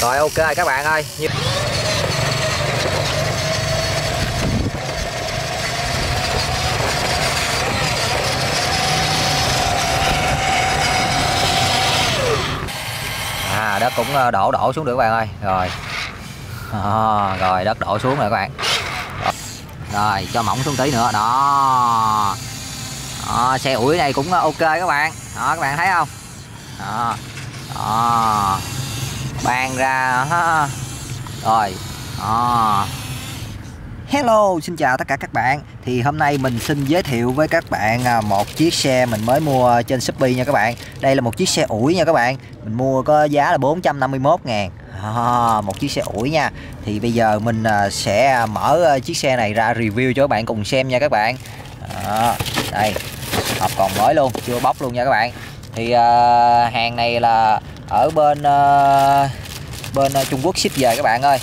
rồi ok các bạn ơi. Như... à đất cũng ờ, đổ đổ xuống được các bạn ơi. Rồi. À, rồi đất đổ xuống rồi các bạn. Rồi cho mỏng xuống tí nữa đó. Đó, xe ủi này cũng ờ, ok các bạn. Đó các bạn thấy không? Đó, đó ban ra ha. Rồi à. Hello, xin chào tất cả các bạn. Thì hôm nay mình xin giới thiệu với các bạn à, một chiếc xe mình mới mua trên Shopee nha các bạn. Đây là một chiếc xe ủi nha các bạn. Mình mua có giá là 451 ngàn. À, Một chiếc xe ủi nha. Thì bây giờ mình à, sẽ mở à, chiếc xe này ra review cho các bạn cùng xem nha các bạn. À, Đây, hộp còn mới luôn, chưa bóc luôn nha các bạn. Thì à, hàng này là ở bên uh, bên ờ, Trung Quốc ship về các bạn ơi.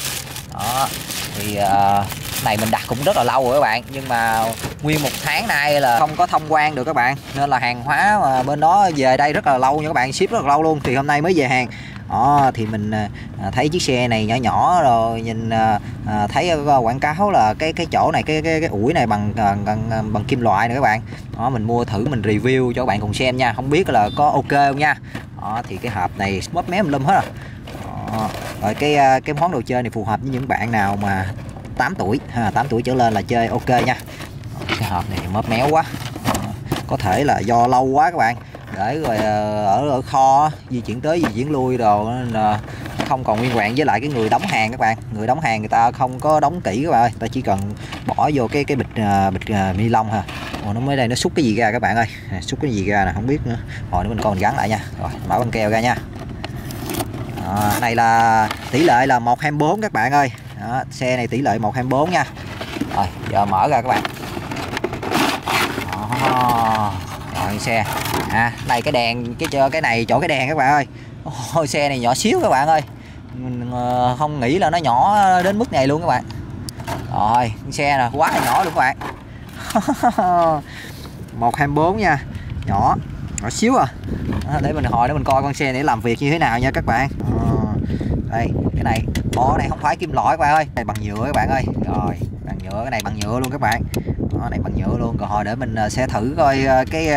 Đó thì uh, này mình đặt cũng rất là lâu rồi các bạn nhưng mà nguyên một tháng nay là không có thông quan được các bạn nên là hàng hóa mà bên đó về đây rất là lâu nha các bạn ship rất là lâu luôn thì hôm nay mới về hàng. Đó thì mình ờ, thấy chiếc xe này nhỏ nhỏ rồi nhìn thấy quảng cáo là cái cái chỗ này cái cái, cái ủi này bằng, bằng bằng kim loại nữa các bạn. Đó mình mua thử mình review cho các bạn cùng xem nha không biết là có ok không nha. Đó thì cái hộp này móp méo lum hết rồi đó. rồi cái ờ, cái món đồ chơi này phù hợp với những bạn nào mà 8 tuổi. Ha 8 tuổi trở lên là chơi ok nha. Cái hộp này mớp méo quá. Có thể là do lâu quá các bạn. Để rồi ở ở kho di chuyển tới di chuyển lui đồ nên không còn nguyên vẹn với lại cái người đóng hàng các bạn. Người đóng hàng người ta không có đóng kỹ các bạn ơi. Ta chỉ cần bỏ vô cái cái bịch uh, bịch uh, ni lông ha. Ồ, nó mới đây nó xúc cái gì ra các bạn ơi? À, xúc cái gì ra nè không biết nữa. Hồi nữa mình còn gắn lại nha. Rồi mở băng keo ra nha đó, này là tỷ lệ là 124 các bạn ơi. Đó, xe này tỷ lệ 124 nha. Rồi giờ mở ra các bạn. Đó. rồi xe. À này cái đèn cái cái này chỗ cái đèn các bạn ơi. Ôi, xe này nhỏ xíu các bạn ơi. Mình ờ, không nghĩ là nó nhỏ đến mức này luôn các bạn. Rồi xe này quá là nhỏ luôn các bạn. 124 nha. Nhỏ nhỏ xíu à để mình hồi để mình coi con xe để làm việc như thế nào nha các bạn. À, đây cái này. Bó này không phải kim loại các bạn ơi. Này bằng nhựa các bạn ơi. Rồi bằng nhựa cái này bằng nhựa luôn các bạn. Đó, này bằng nhựa luôn. Còn hồi để mình ờ, sẽ thử coi ờ, cái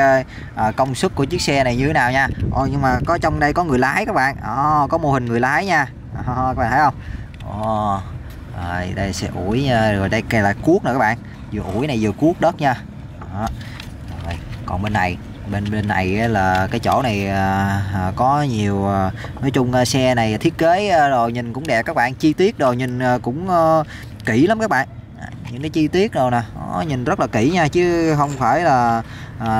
công suất của chiếc xe này như thế nào nha. Ồ, nhưng mà có trong đây có người lái các bạn. À, có mô hình người lái nha. À, các bạn thấy không? Ồ, rồi đây sẽ ủi nha. Rồi đây cái là cuốc nữa các bạn. Vừa ủi này vừa cuốc đất nha. Đó. Rồi, còn bên này bên bên này là cái chỗ này à, à, có nhiều à, nói chung xe này thiết kế rồi nhìn cũng đẹp. Các bạn chi tiết rồi nhìn cũng kỹ lắm các bạn. Những cái chi tiết rồi nè đó, nhìn rất là kỹ nha chứ không phải là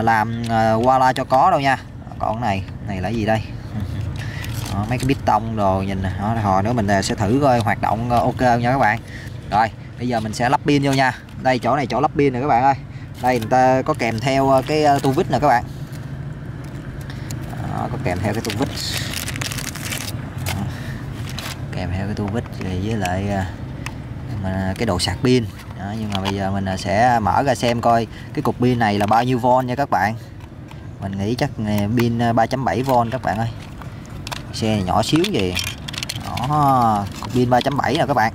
làm qua la cho có đâu nha. Còn này này là gì đây? Đó, mấy cái bít tông rồi nhìn nè hồi nữa mình sẽ thử coi hoạt động ok nha các bạn. Rồi bây giờ mình sẽ lắp pin vô nha. Đây chỗ này chỗ lắp pin nè các bạn ơi. Đây người ta có kèm theo cái tu vít nè các bạn kèm theo cái tu vít. Đó. kèm theo cái tu vít với lại à, mà cái đồ sạc pin. Đó, nhưng mà bây giờ mình à, sẽ mở ra xem coi cái cục pin này là bao nhiêu von nha các bạn. Mình nghĩ chắc à, pin 3.7V các bạn ơi. Xe nhỏ xíu gì đó cục pin 3.7 nè các bạn.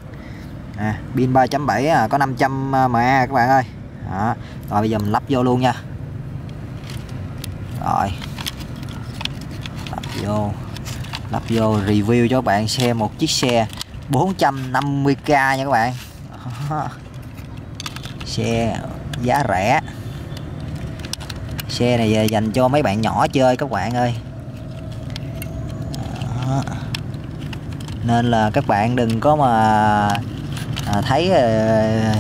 À, pin 3.7 à, có 500mA các bạn ơi. Đó. rồi bây giờ mình lắp vô luôn nha. Rồi vô. Lắp vô review cho các bạn xem một chiếc xe 450k nha các bạn. Đó. xe giá rẻ. Xe này dành cho mấy bạn nhỏ chơi các bạn ơi. Đó. nên là các bạn đừng có mà à, thấy ờ, à,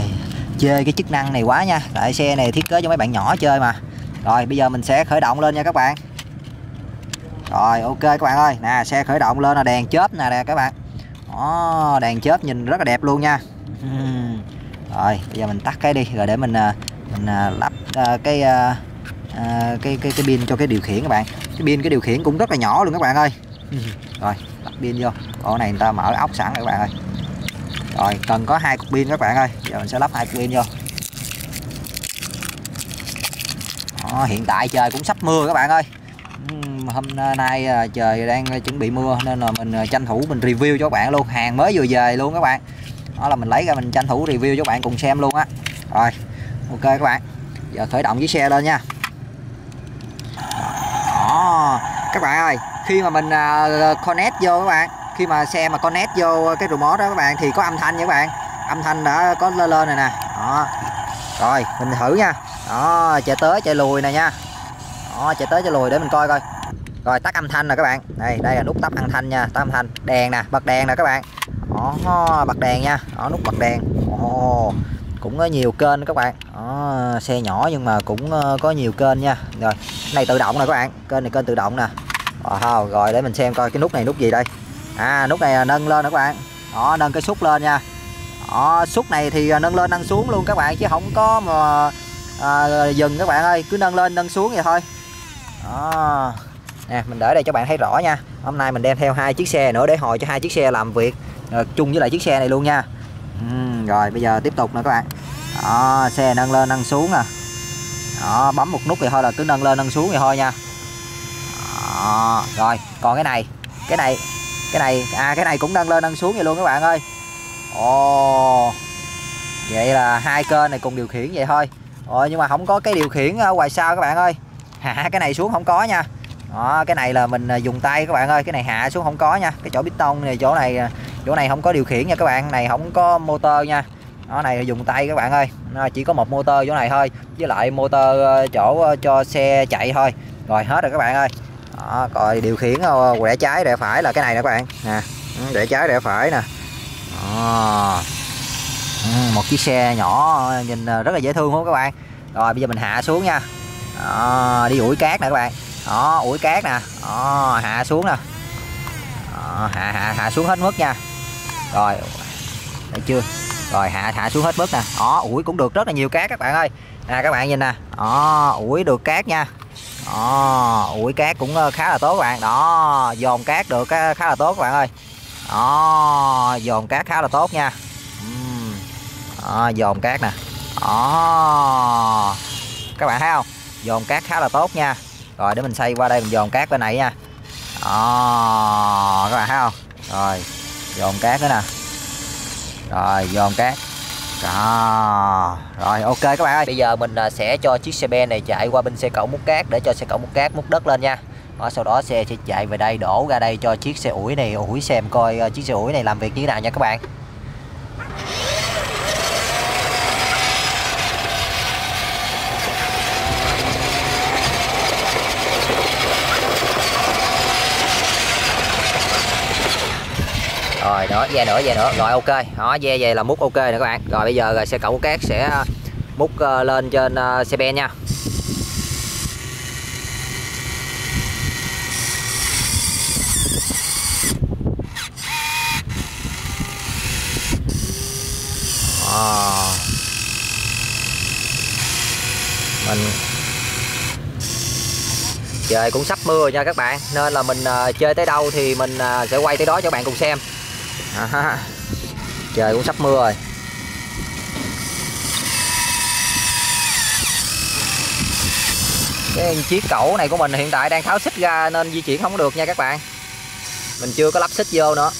chơi cái chức năng này quá nha. Tại xe này thiết kế cho mấy bạn nhỏ chơi mà. Rồi bây giờ mình sẽ khởi động lên nha các bạn rồi ok các bạn ơi. Nè xe khởi động lên là đèn chớp nè nè các bạn. Đó đèn chớp nhìn rất là đẹp luôn nha. Rồi bây giờ mình tắt cái đi rồi để mình ờ, mình ờ, lắp à, cái cái cái cái pin cho cái điều khiển các bạn. Cái pin cái điều khiển cũng rất là nhỏ luôn các bạn ơi. Rồi lắp pin vô. Con này người ta mở ốc sẵn các bạn ơi. Rồi cần có hai cục pin các bạn ơi. Giờ mình sẽ lắp hai cục pin vô. Đó, hiện tại trời cũng sắp mưa các bạn ơi hôm nay à, trời đang chuẩn bị mưa nên là mình à, tranh thủ mình review cho các bạn luôn. Hàng mới vừa về luôn các bạn. Đó là mình lấy ra mình tranh thủ review cho các bạn cùng xem luôn á. Rồi, ok các bạn. Giờ khởi động chiếc xe lên nha. Đó, các bạn ơi, khi mà mình à, connect vô các bạn, khi mà xe mà connect vô cái remote đó các bạn thì có âm thanh nha các bạn. Âm thanh đã có lên lên này nè. Đó, rồi, mình thử nha. Đó, chạy tới chạy lùi nè nha đó chạy tới cho lùi để mình coi coi. Rồi tắt âm thanh nè các bạn. Đây đây là nút tắt âm thanh nha tắt âm thanh. Đèn nè bật đèn nè các bạn. Đó bật đèn nha. Đó nút bật đèn. Ồ, cũng có nhiều kênh các bạn. Đó, xe nhỏ nhưng mà cũng ờ, có nhiều kênh nha. Rồi này tự động nè các bạn. Kênh này kênh tự động nè. Ờ, wow, rồi để mình xem coi cái nút này nút gì đây. À nút này à, nâng lên nè các bạn. Đó nâng cái xúc lên nha. Đó, xúc này thì à, nâng lên nâng xuống luôn các bạn chứ không có mà à, dừng các bạn ơi. Cứ nâng lên nâng xuống vậy thôi đó. Nè mình để đây cho bạn thấy rõ nha. Hôm nay mình đem theo hai chiếc xe nữa để hồi cho hai chiếc xe làm việc rồi, chung với lại chiếc xe này luôn nha. Uhm, rồi bây giờ tiếp tục nè các bạn. Đó, xe nâng lên nâng xuống nè. Đó, bấm một nút thì thôi là cứ nâng lên nâng xuống thì thôi nha. Đó, rồi còn cái này cái này cái này à cái này cũng nâng lên nâng xuống vậy luôn các bạn ơi. Ồ vậy là hai kênh này cùng điều khiển vậy thôi. Ồ, nhưng mà không có cái điều khiển ờ, ở ngoài sau các bạn ơi hạ cái này xuống không có nha. Đó cái này là mình à, dùng tay các bạn ơi cái này hạ xuống không có nha. Cái chỗ piston này chỗ này à, chỗ này không có điều khiển nha các bạn này không có motor nha. Nó này dùng tay các bạn ơi. Nó chỉ có một motor chỗ này thôi với lại motor à, chỗ cho xe chạy thôi. Rồi hết rồi các bạn ơi. Đó, rồi điều khiển rẽ trái rẽ phải là cái này nè các bạn. Nè ừ, rẽ trái rẽ phải nè. Đó. Ừ, một chiếc xe nhỏ nhìn rất là dễ thương không các bạn? Rồi bây giờ mình hạ xuống nha đó, đi ủi cát nè các bạn. Đó ủi cát nè. Đó, hạ xuống nè. Đó, hạ hạ hạ xuống hết mức nha. Rồi. Thấy chưa? Rồi hạ hạ xuống hết mức nè. Đó ủi cũng được rất là nhiều cát các bạn ơi. Nè các bạn nhìn nè. Đó ủi được cát nha. Đó ủi cát cũng ờ, khá là tốt các bạn. Đó dồn cát được ờ, khá là tốt các bạn ơi. Đó dồn cát khá là tốt nha. Đó, dồn cát nè. Đó. Các bạn thấy không? Dồn cát khá là tốt nha. Rồi để mình xây qua đây mình dồn cát bên này nha. Đó các bạn thấy không? Rồi dồn cát nữa nè. Rồi dồn cát. Đó rồi ok các bạn ơi. Bây giờ mình à, sẽ cho chiếc xe ben này chạy qua bên xe cẩu múc cát để cho xe cẩu múc cát múc đất lên nha. Đó, sau đó xe sẽ chạy về đây đổ ra đây cho chiếc xe ủi này ủi xem coi à, chiếc xe ủi này làm việc như thế nào nha các bạn. Rồi đó ve nữa ve nữa. Rồi ok. Đó ve về là múc ok nè các bạn. Rồi bây giờ xe cẩu cát sẽ à, múc ờ, lên trên ờ, xe ben nha. À. mình trời cũng sắp mưa rồi nha các bạn. Nên là mình uh, chơi tới đâu thì mình uh, sẽ quay tới đó cho các bạn cùng xem à, trời cũng sắp mưa rồi. Cái chiếc cẩu này của mình hiện tại đang tháo xích ra nên di chuyển không được nha các bạn. Mình chưa có lắp xích vô nữa.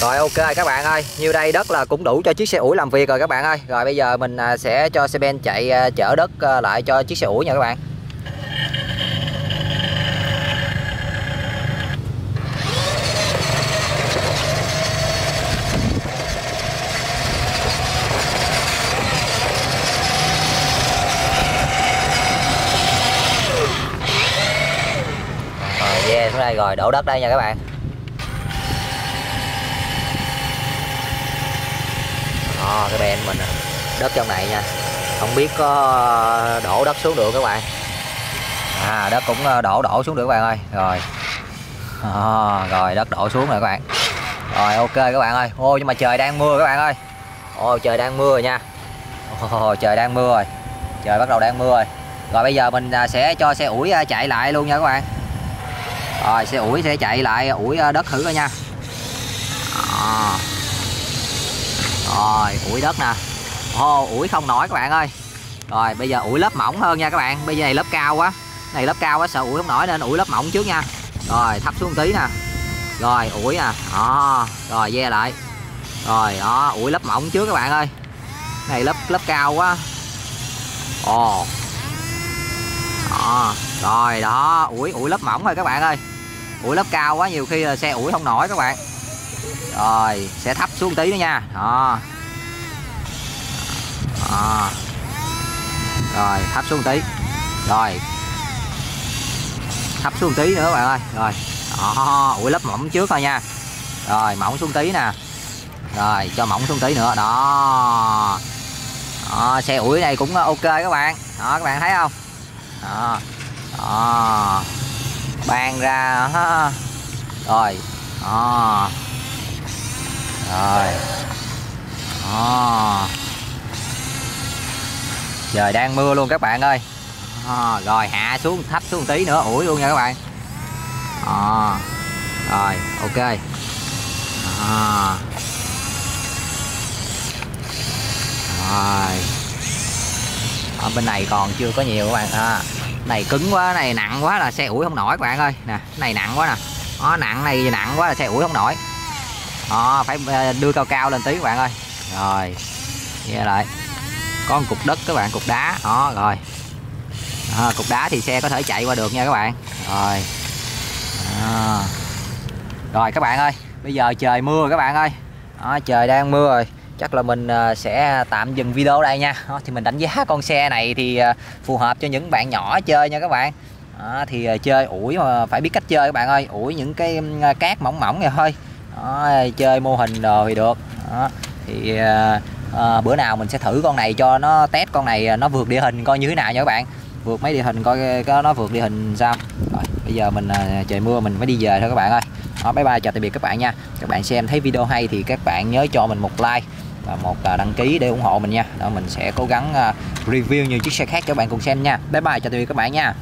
Rồi ok các bạn ơi, nhiêu đây đất là cũng đủ cho chiếc xe ủi làm việc rồi các bạn ơi. Rồi bây giờ mình à, sẽ cho xe ben chạy à, chở đất à, lại cho chiếc xe ủi nha các bạn. Rồi xe xuống đây rồi đổ đất đây nha các bạn cái ben mình đất trong này nha. Không biết có ờ, đổ đất xuống được các bạn? À đất cũng ờ, đổ đổ xuống được các bạn ơi. Rồi. À, rồi đất đổ xuống rồi các bạn. Rồi ok các bạn ơi. Ô nhưng mà trời đang mưa các bạn ơi. Ô trời đang mưa rồi nha. Ô, trời đang mưa rồi. Trời bắt đầu đang mưa rồi. Rồi bây giờ mình à, sẽ cho xe ủi à, chạy lại luôn nha các bạn. Rồi xe ủi sẽ chạy lại ủi à, đất thử coi nha. À rồi, ủi đất nè. Ô ủi không nổi các bạn ơi. Rồi, bây giờ ủi lớp mỏng hơn nha các bạn. Bây giờ này lớp cao quá. Này lớp cao quá, sợ ủi không nổi nên ủi lớp mỏng trước nha. Rồi, thấp xuống tí nè. Rồi, ủi nè đó, rồi, ve lại. Rồi, đó, ủi lớp mỏng trước các bạn ơi. Này lớp lớp cao quá. Ồ. Đó, rồi, đó, ủi ủi lớp mỏng rồi các bạn ơi. Ủi lớp cao quá, nhiều khi là xe ủi không nổi các bạn rồi sẽ thấp xuống tí nữa nha. Đó. Đó. rồi thấp xuống tí. Rồi. Thấp xuống tí nữa các bạn ơi. Rồi. Đó. Ủi lớp mỏng trước thôi nha. Rồi mỏng xuống tí nè. Rồi cho mỏng xuống tí nữa. Đó. Đó, xe ủi này cũng ok các bạn. Đó các bạn thấy không? Đó, đó. ban ra rồi. Đó rồi. Đó. trời đang mưa luôn các bạn ơi. Đó. rồi hạ xuống thấp xuống tí nữa ủi luôn nha các bạn. Đó. rồi ok. Đó. rồi. Ở bên này còn chưa có nhiều các bạn. À, này cứng quá này nặng quá là xe ủi không nổi các bạn ơi. Nè này nặng quá nè. Nó nặng này nặng quá là xe ủi không nổi đó, phải ờ, đưa cao cao lên tí các bạn ơi. Rồi nghe lại. Có một cục đất các bạn cục đá. Đó rồi. À, cục đá thì xe có thể chạy qua được nha các bạn. Rồi. À. rồi các bạn ơi bây giờ trời mưa rồi các bạn ơi. Đó, trời đang mưa rồi. Chắc là mình sẽ tạm dừng video đây nha. Đó, thì mình đánh giá con xe này thì phù hợp cho những bạn nhỏ chơi nha các bạn. Đó, thì chơi ủi mà phải biết cách chơi các bạn ơi. Ủi những cái cát mỏng mỏng này thôi đó, chơi mô hình rồi được. Đó, thì à, à, bữa nào mình sẽ thử con này cho nó test con này à, nó vượt địa hình coi như thế nào nha các bạn. Vượt mấy địa hình coi có nó vượt địa hình sao? Rồi bây giờ mình à, trời mưa mình phải đi về thôi các bạn ơi. Đó, bye bye chào tạm biệt các bạn nha. Các bạn xem thấy video hay thì các bạn nhớ cho mình một like và một đăng ký để ủng hộ mình nha. Đó mình sẽ cố gắng à, review nhiều chiếc xe khác cho các bạn cùng xem nha. Bye bye chào tạm biệt các bạn nha.